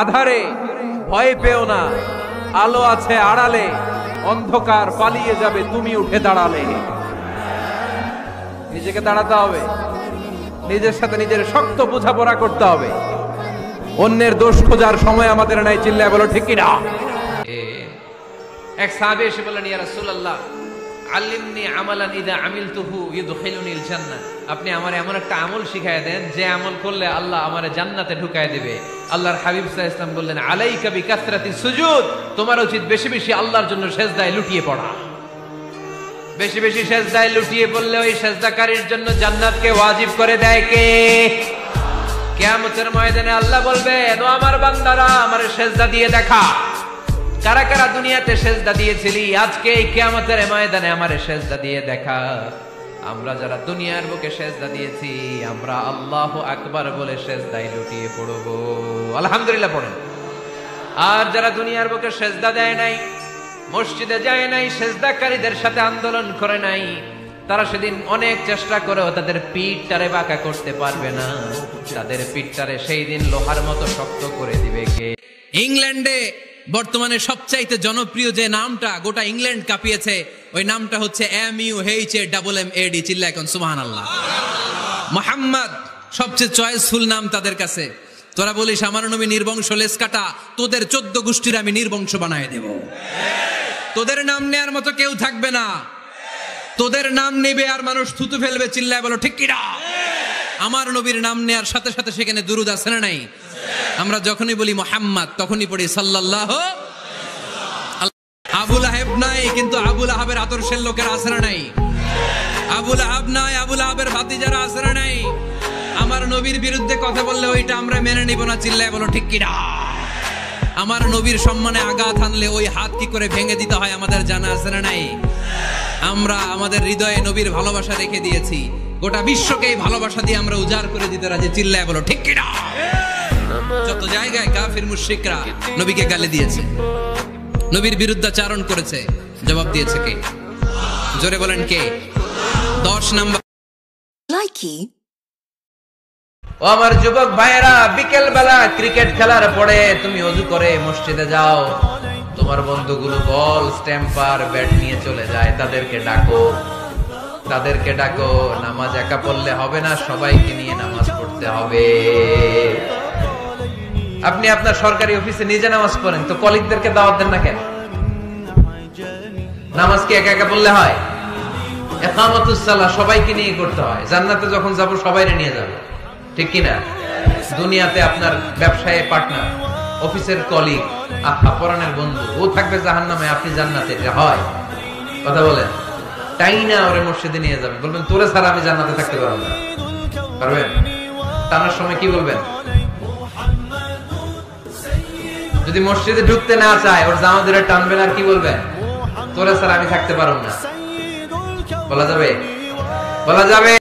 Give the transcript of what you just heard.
আধারে ভয় পেও না। আলো আছে আড়ালে, অন্ধকার পালিয়ে যাবে, তুমি উঠে দাঁড়ালে। নিজেকে দাঁড়াতে হবে। নিজের সাথে নিজের শক্ত বোঝাপড়া করতে হবে। অন্যের দোষ খোঁজার সময় আমাদের নাই, চিল্লায় বলো, ঠিক কিনা? এক সাহাবে এসে বললেন, ইয়া রাসূলুল্লাহ আল্লিমনি আমালান ইদা আমিলতুহু ইউদখিলুনিল জান্নাহ আপনি আমার এমন একটা আমল শিখায় দেন, যে আমল করলে আল্লাহ আমারে জান্নাতে ঢুকায় দিবে। আল্লাহর হাবিব আলাইহি ওয়াসাল্লাম বললেন, আলাইকা বিকাসরাতি সুজুদ। তোমার উচিত বেশি বেশি আল্লাহর জন্য সেজদায় লুটিয়ে পড়া। বেশি বেশি সেজদায় লুটিয়ে পড়লে ওই সেজদাকারীর জন্য জান্নাতকে ওয়াজিব করে দেয় কে? কিয়ামতের ময়দানে আল্লাহ বলবে ও আমার বান্দারা, আমার সেজদা দিয়ে দেখা। কারা কারা দুনিয়াতে সেজদা দিয়েছিলি? আজকে এই কিয়ামতের ময়দানে আমারে সেজদা দিয়ে দেখা। আমরা যারা দুনিয়ার বুকে সেজদা দিয়েছি, আমরা আল্লাহ আকবার বলে সেজদায় লুটিয়ে পড়ব। আলহামদুলিল্লাহ পড়েন। আর যারা দুনিয়ার বুকে সেজদা দেয় নাই, মসজিদে যায় নাই, সেজদাকারীদের সাথে আন্দোলন করে নাই, তারা সেদিন অনেক চেষ্টা করেও তাদের পিঠটারে বাঁকা করতে পারবে না। তাদের পিঠটারে সেই দিন লোহার মতো শক্ত করে দিবে কে? ইংল্যান্ডে বর্তমানে সবচাইতে জনপ্রিয় যে নামটা গোটা ইংল্যান্ড কাঁপিয়েছে, ওই নামটা হচ্ছে M U H A double M A D চিল্লা এখন সুবহান আল্লাহ মোহাম্মদ, সবচেয়ে চয়েসফুল নাম তাদের কাছে। তোরা বলিস, আমার নবী নির্বংশ লেস কাটা, তোদের চোদ্দ গোষ্ঠীর আমি নির্বংশ বানায় দেব। তোদের নাম নেয়ার মতো কেউ থাকবে না। তোদের নাম নেবে আর মানুষ থুতু ফেলবে, চিল্লায় বলো, ঠিক কিনা? আমার নবীর নাম নেয়ার সাথে সাথে সেখানে দুরুদ আছে না নাই? আমরা যখনই বলি মোহাম্মদ, তখনই পড়ি সাল্লাল্লাহ আবুল আহেব নাই, কিন্তু আবুল আহাবের আদর্শের লোকের না নাই? আবুল আহাব নাই, আবুল আহাবের ভাতিজারা যারা না নাই? আমার নবীর বিরুদ্ধে কথা বললে ওইটা আমরা মেনে নিব না, চিল্লায় বলো, ঠিক কিনা? আমার নবীর সম্মানে আঘাত আনলে ওই হাত কি করে ভেঙে দিতে হয় আমাদের জানা আছে না নাই? আমরা আমাদের হৃদয়ে নবীর ভালোবাসা রেখে দিয়েছি। গোটা বিশ্বকে এই ভালোবাসা দিয়ে আমরা উজাড় করে দিতে রাজি। চিল্লায় বলো ঠিক কিনা? যত জায়গায় কাফির মুশরিকরা নবীকে গালি দিয়েছে নবীর বিরুদ্ধাচারণ করেছে জবাব দিয়েছে কে? জোরে বলেন কে? দশ নাম্বার। Likey. ও আমার যুবক ভাইয়েরা বিকেল বেলা ক্রিকেট খেলার পরে তুমি অজু করে মসজিদে যাও। তোমার বন্ধুগুলো বল স্ট্যাম্পার ব্যাট নিয়ে চলে যায় তাদেরকে ডাকো। তাদেরকে ডাকো, নামাজ একা পড়লে হবে না, সবাইকে নিয়ে নামাজ পড়তে হবে। আপনি আপনার সরকারি অফিসে নিজে নামাজ পড়েন, তো কলিগদেরকে দাওয়াত দেন না কেন? নামাজ কি একা একা পড়লে হয়? একামতুসাল্লাহ সবাইকে নিয়ে করতে হয়। জান্নাতে যখন যাব, সবাইরে নিয়ে যাব। ঠিক কিনা? দুনিয়াতে আপনার ব্যবসায় পার্টনার, অফিসের কলিগ, আহা পরাণের বন্ধু, ও থাকবে জাহান নামে আপনি জান্নাতে হয়। কথা বলেন। তাই না ওরে মসজিদে নিয়ে যাবেন বলবেন, তোরে ছাড়া আমি জান্নাতে থাকতে পারব না। পারবেন? টানার সময় কি বলবেন? যদি মসজিদে ঢুকতে না চায়, ওর জামা ধরে টানবেন আর কি বলবেন? তোরে ছাড়া আমি থাকতে পারব না। বলা যাবে? বলা যাবে?